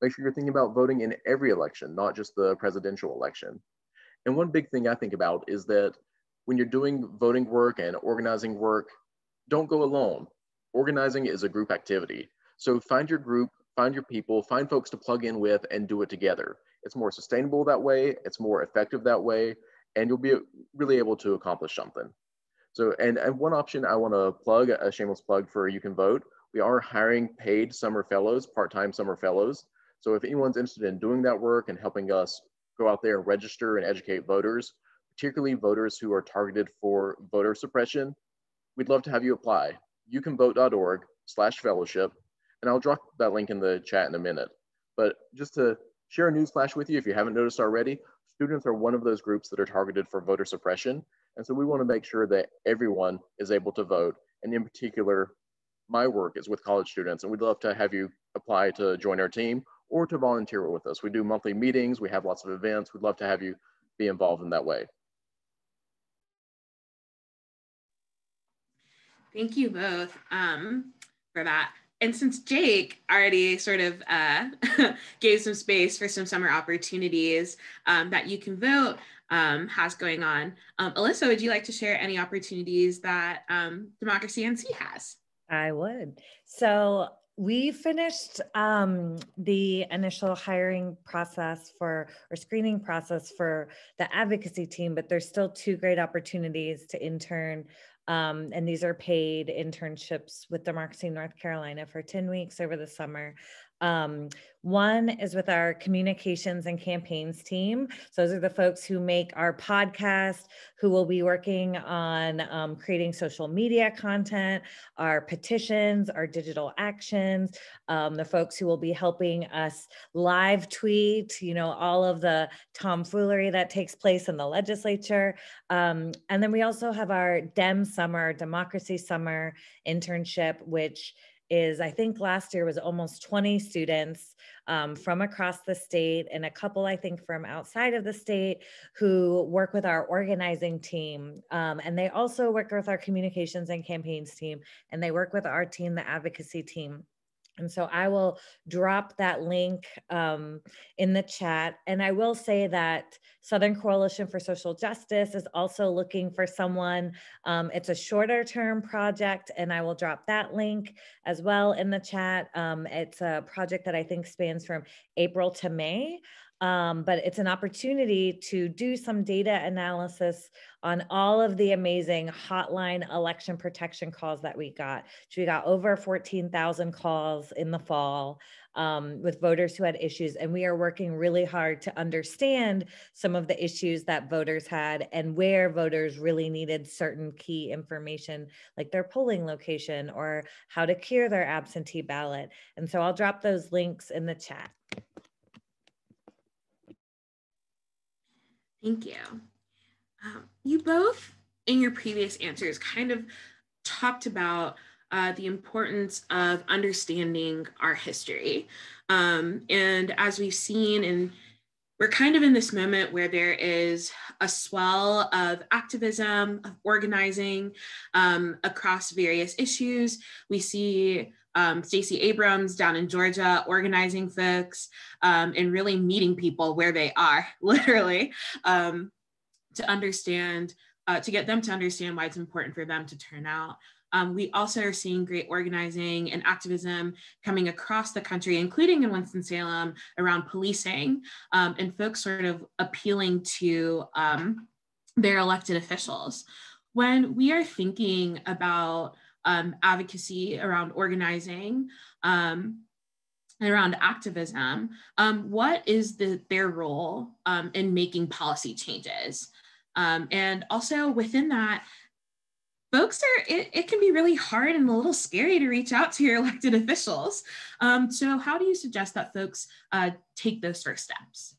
Make sure you're thinking about voting in every election, not just the presidential election. And one big thing I think about is that when you're doing voting work and organizing work, don't go alone. Organizing is a group activity. So find your group, find your people, find folks to plug in with and do it together. It's more sustainable that way, it's more effective that way, and you'll be really able to accomplish something. So, and, and one option I wanna plug, a shameless plug for You Can Vote, we are hiring paid summer fellows, part-time summer fellows. So if anyone's interested in doing that work and helping us go out there and register and educate voters, particularly voters who are targeted for voter suppression, we'd love to have you apply. YouCanVote.org slash fellowship, and I'll drop that link in the chat in a minute. But just to share a news flash with you, if you haven't noticed already, students are one of those groups that are targeted for voter suppression. And so we wanna make sure that everyone is able to vote. And in particular, my work is with college students, and we'd love to have you apply to join our team or to volunteer with us. We do monthly meetings, we have lots of events. We'd love to have you be involved in that way. Thank you both um, for that. And since Jake already sort of uh, [laughs] gave some space for some summer opportunities um, that you can vote um, has going on, um, Alissa, would you like to share any opportunities that um, Democracy NC has? I would. So we finished um, the initial hiring process for or screening process for the advocacy team, but there's still two great opportunities to intern um, and these are paid internships with Democracy North Carolina for 10 weeks over the summer. Um, one is with our communications and campaigns team. So those are the folks who make our podcast, who will be working on um, creating social media content, our petitions, our digital actions, um, the folks who will be helping us live tweet, you know, all of the tomfoolery that takes place in the legislature. Um, and then we also have our DEM summer, Democracy Summer internship, which is I think last year was almost 20 students um, from across the state and a couple, I think, from outside of the state who work with our organizing team. Um, and they also work with our communications and campaigns team, and they work with our team, the advocacy team. And so I will drop that link um, in the chat. And I will say that Southern Coalition for Social Justice is also looking for someone. Um, it's a shorter term project, and I will drop that link as well in the chat. Um, it's a project that I think spans from April to May. Um, but it's an opportunity to do some data analysis on all of the amazing hotline election protection calls that we got. So we got over 14,000 calls in the fall um, with voters who had issues, and we are working really hard to understand some of the issues that voters had and where voters really needed certain key information, like their polling location or how to cure their absentee ballot. And so I'll drop those links in the chat. Thank you. Um, you both, in your previous answers, kind of talked about uh, the importance of understanding our history. Um, and as we've seen and we're kind of in this moment where there is a swell of activism, of organizing um, across various issues. We see um, Stacey Abrams down in Georgia organizing folks um, and really meeting people where they are, [laughs] literally, um, to understand, uh, to get them to understand why it's important for them to turn out. Um, we also are seeing great organizing and activism coming across the country, including in Winston-Salem around policing um, and folks sort of appealing to um, their elected officials. When we are thinking about um, advocacy around organizing, um, and around activism, um, what is the, their role in making policy changes? and also within that, folks are it, it, can be really hard and a little scary to reach out to your [laughs] elected officials um, so how do you suggest that folks uh, take those first steps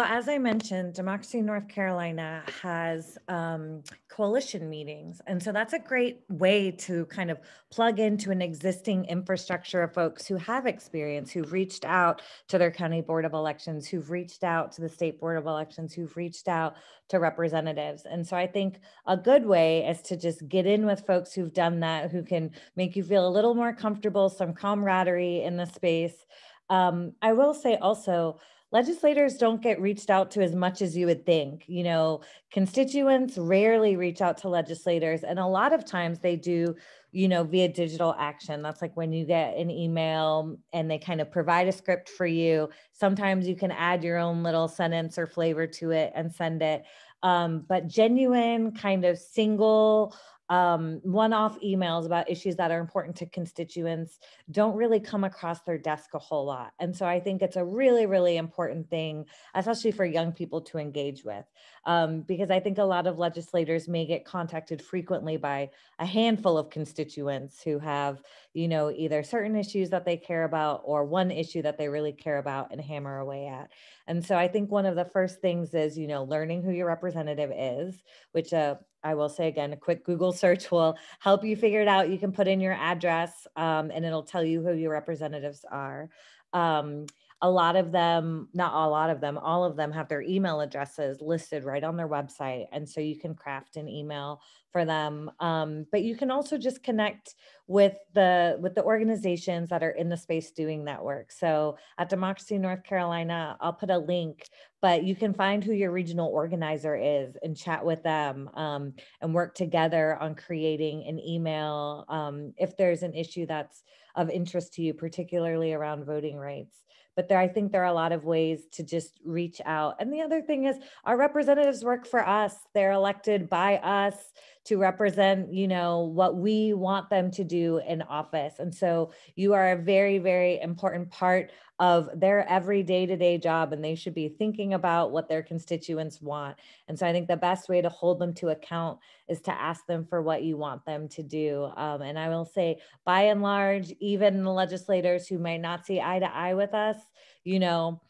well, as I mentioned, Democracy North Carolina has um, coalition meetings. And so that's a great way to kind of plug into an existing infrastructure of folks who have experience, who've reached out to their county board of elections, who've reached out to the state board of elections, who've reached out to representatives. And so I think a good way is to just get in with folks who've done that, who can make you feel a little more comfortable, some camaraderie in the space. Um, I will say also, legislators don't get reached out to as much as you would think. You know, constituents rarely reach out to legislators, and a lot of times they do, you know, via digital action. That's like when you get an email and they kind of provide a script for you. Sometimes you can add your own little sentence or flavor to it and send it. Um, but genuine, kind of single, um, one-off emails about issues that are important to constituents don't really come across their desk a whole lot. And so I think it's a really, really important thing, especially for young people to engage with, um, because I think a lot of legislators may get contacted frequently by a handful of constituents who have, you know, either certain issues that they care about or one issue that they really care about and hammer away at. And so I think one of the first things is, you know, learning who your representative is, which uh, I will say again, a quick Google search will help you figure it out. You can put in your address um, and it'll tell you who your representatives are. Um, a lot of them, not a lot of them, all of them have their email addresses listed right on their website. And so you can craft an email for them. Um, but you can also just connect with the with the organizations that are in the space doing that work. So at Democracy North Carolina, I'll put a link, but you can find who your regional organizer is and chat with them um, and work together on creating an email um, if there's an issue that's of interest to you, particularly around voting rights but there i think there are a lot of ways to just reach out. And the other thing is our representatives work for us. They're elected by us to represent you know what we want them to do in office. And so you are a very very important part of their every day-to-day job and they should be thinking about what their constituents want. And so i think the best way to hold them to account is to ask them for what you want them to do. Um, and i will say by and large even the legislators who might not see eye to eye with us you know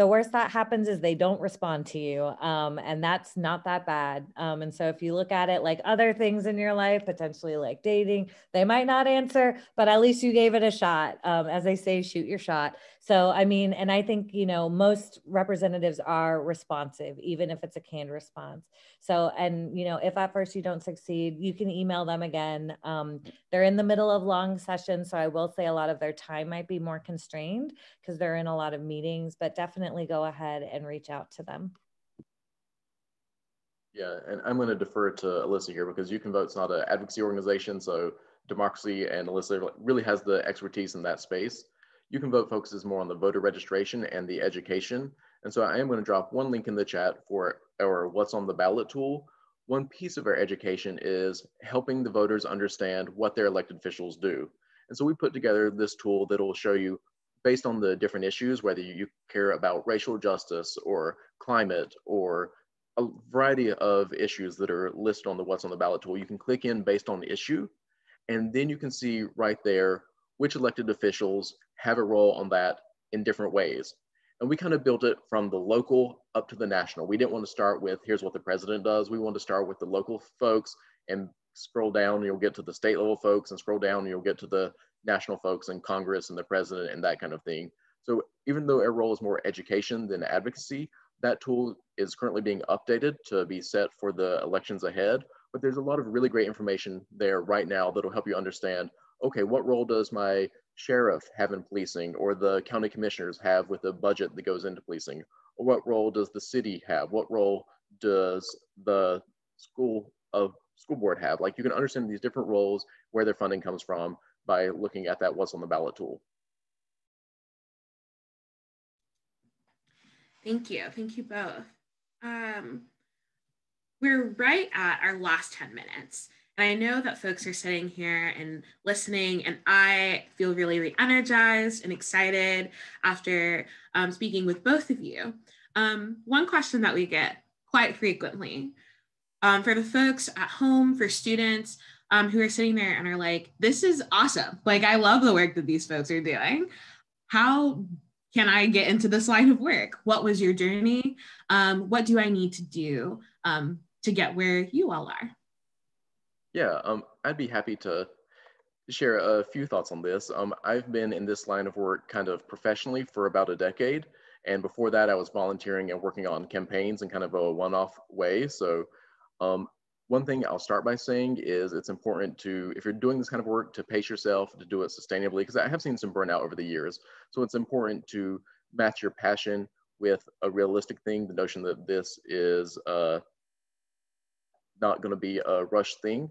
the worst that happens is they don't respond to you. Um, and that's not that bad. Um, and so if you look at it like other things in your life, potentially like dating, they might not answer, but at least you gave it a shot. Um, as they say, shoot your shot. So, I mean, and I think, you know, most representatives are responsive, even if it's a canned response. So, and, you know, if at first you don't succeed, you can email them again. Um, they're in the middle of long sessions. So I will say a lot of their time might be more constrained because they're in a lot of meetings, but definitely go ahead and reach out to them. Yeah, and I'm going to defer to Alissa here because You Can Vote's not an advocacy organization. So democracy and Alissa really has the expertise in that space. You Can Vote focuses more on the voter registration and the education. And so I am going to drop one link in the chat for our What's on the Ballot tool. One piece of our education is helping the voters understand what their elected officials do. And so we put together this tool that will show you based on the different issues, whether you care about racial justice or climate or a variety of issues that are listed on the What's on the Ballot tool. You can click in based on the issue, and then you can see right there which elected officials have a role on that in different ways. And we kind of built it from the local up to the national. We didn't want to start with here's what the president does. We want to start with the local folks and scroll down, you'll get to the state level folks, and scroll down, you'll get to the national folks and Congress and the president and that kind of thing. So even though our role is more education than advocacy, that tool is currently being updated to be set for the elections ahead. But there's a lot of really great information there right now that'll help you understand, okay, what role does my sheriff have in policing or the county commissioners have with the budget that goes into policing? Or what role does the city have? What role does the school of school board have? Like you can understand these different roles, where their funding comes from by looking at that what's on the ballot tool. Thank you. Thank you both. Um, we're right at our last 10 minutes. And I know that folks are sitting here and listening, and I feel really re energized and excited after um, speaking with both of you. Um, one question that we get quite frequently um, for the folks at home, for students um, who are sitting there and are like, this is awesome. Like, I love the work that these folks are doing. How can I get into this line of work? What was your journey? Um, what do I need to do um, to get where you all are? Yeah, um, I'd be happy to share a few thoughts on this. Um, I've been in this line of work kind of professionally for about a decade. And before that, I was volunteering and working on campaigns in kind of a one off way. So, um, one thing I'll start by saying is it's important to, if you're doing this kind of work, to pace yourself, to do it sustainably, because I have seen some burnout over the years. So it's important to match your passion with a realistic thing, the notion that this is uh, not going to be a rush thing.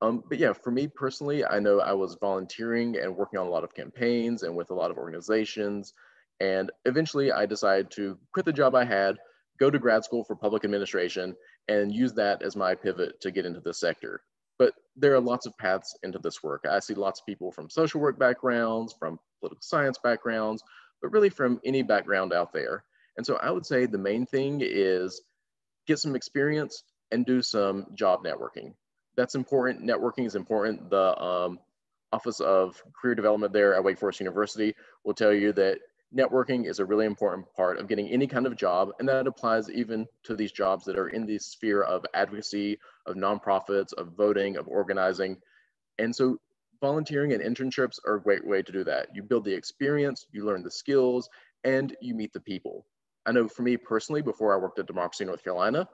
Um, but yeah, for me personally, I know I was volunteering and working on a lot of campaigns and with a lot of organizations. And eventually I decided to quit the job I had, go to grad school for public administration, and use that as my pivot to get into this sector. But there are lots of paths into this work. I see lots of people from social work backgrounds, from political science backgrounds, but really from any background out there. And so I would say the main thing is get some experience and do some job networking. That's important. Networking is important. The um, Office of Career Development there at Wake Forest University will tell you that networking is a really important part of getting any kind of job, and that applies even to these jobs that are in the sphere of advocacy, of nonprofits, of voting, of organizing. And so volunteering and internships are a great way to do that. You build the experience, you learn the skills, and you meet the people. I know for me personally, before I worked at Democracy North Carolina,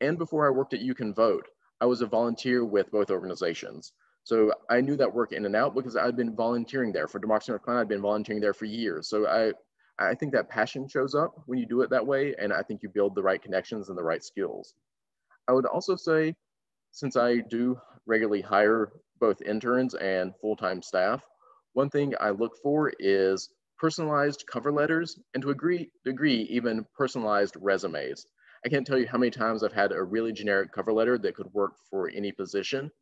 and before I worked at You Can Vote, I was a volunteer with both organizations. So I knew that work in and out because I'd been volunteering there for Democracy North Carolina. I'd been volunteering there for years. So I, I think that passion shows up when you do it that way. And I think you build the right connections and the right skills. I would also say, since I do regularly hire both interns and full-time staff, one thing I look for is personalized cover letters and to a agree degree even personalized resumes. I can't tell you how many times I've had a really generic cover letter that could work for any position,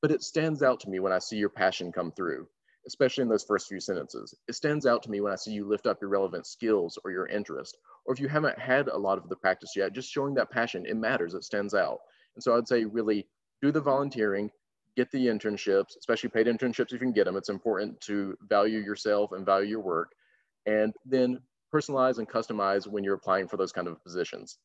but it stands out to me when I see your passion come through, especially in those first few sentences. It stands out to me when I see you lift up your relevant skills or your interest, or if you haven't had a lot of the practice yet, just showing that passion, it matters, it stands out. And so I'd say really do the volunteering, get the internships, especially paid internships if you can get them. It's important to value yourself and value your work, and then personalize and customize when you're applying for those kind of positions.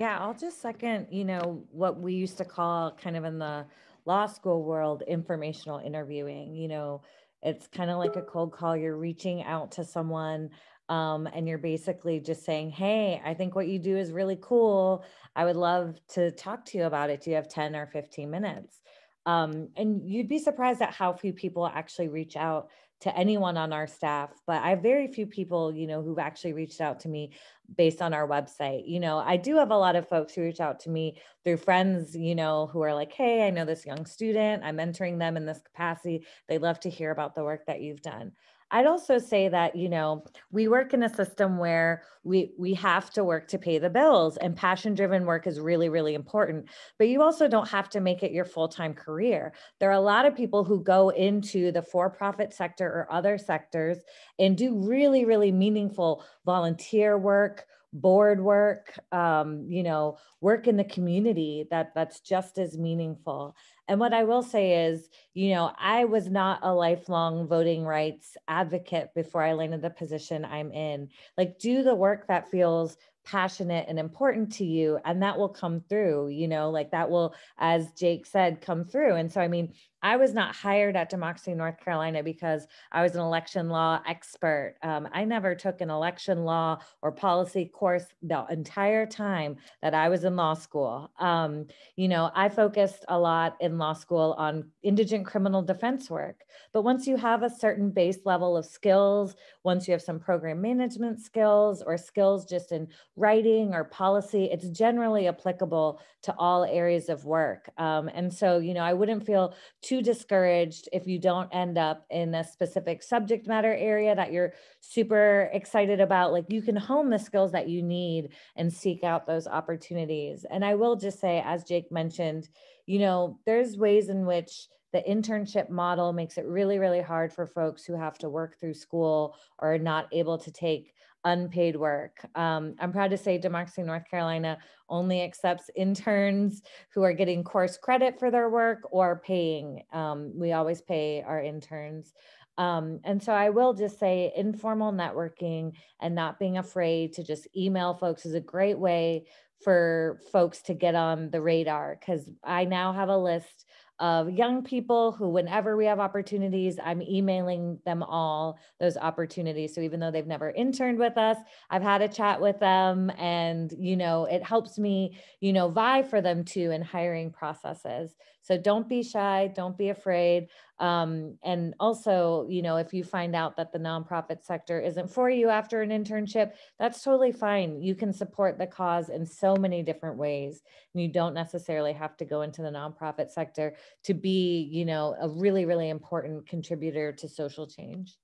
Yeah, I'll just second, you know, what we used to call kind of in the law school world informational interviewing. You know, it's kind of like a cold call. You're reaching out to someone um, and you're basically just saying, Hey, I think what you do is really cool. I would love to talk to you about it. Do you have 10 or 15 minutes? Um, and you'd be surprised at how few people actually reach out to anyone on our staff, but I have very few people, you know, who've actually reached out to me based on our website. You know, I do have a lot of folks who reach out to me through friends, you know, who are like, hey, I know this young student, I'm mentoring them in this capacity. They love to hear about the work that you've done. I'd also say that, you know, we work in a system where we we have to work to pay the bills and passion driven work is really really important, but you also don't have to make it your full-time career. There are a lot of people who go into the for-profit sector or other sectors and do really really meaningful volunteer work, board work um, you know work in the community that that's just as meaningful. And what i will say is you know i was not a lifelong voting rights advocate before i landed the position i'm in. Like do the work that feels passionate and important to you and that will come through you know like that will as jake said come through. And so i mean I was not hired at Democracy North Carolina because I was an election law expert. Um, I never took an election law or policy course the entire time that I was in law school. Um, you know, I focused a lot in law school on indigent criminal defense work. But once you have a certain base level of skills, once you have some program management skills or skills just in writing or policy, it's generally applicable to all areas of work. Um, and so, you know, I wouldn't feel too discouraged if you don't end up in a specific subject matter area that you're super excited about. Like you can hone the skills that you need and seek out those opportunities. And I will just say, as Jake mentioned, you know, there's ways in which the internship model makes it really, really hard for folks who have to work through school or are not able to take unpaid work. Um, I'm proud to say Democracy North Carolina only accepts interns who are getting course credit for their work or paying. Um, we always pay our interns. Um, and so I will just say informal networking and not being afraid to just email folks is a great way for folks to get on the radar because I now have a list of young people who, whenever we have opportunities, I'm emailing them all those opportunities. So even though they've never interned with us, I've had a chat with them and, you know, it helps me, you know, vie for them too in hiring processes. So don't be shy, don't be afraid. Um, and also, you know, if you find out that the nonprofit sector isn't for you after an internship, that's totally fine. You can support the cause in so many different ways. And you don't necessarily have to go into the nonprofit sector to be, you know, a really, really important contributor to social change.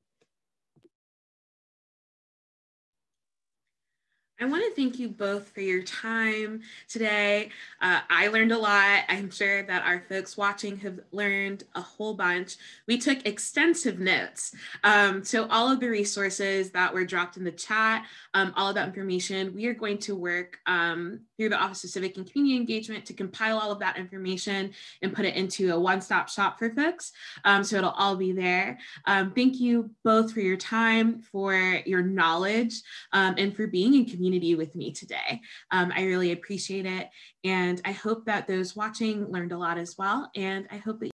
I want to thank you both for your time today. Uh, I learned a lot. I'm sure that our folks watching have learned a whole bunch. We took extensive notes. Um, so, all of the resources that were dropped in the chat, um, all of that information, we are going to work um, through the Office of Civic and Community Engagement to compile all of that information and put it into a one stop shop for folks. Um, so, it'll all be there. Um, thank you both for your time, for your knowledge, um, and for being in community community with me today. Um, I really appreciate it. And I hope that those watching learned a lot as well. And I hope that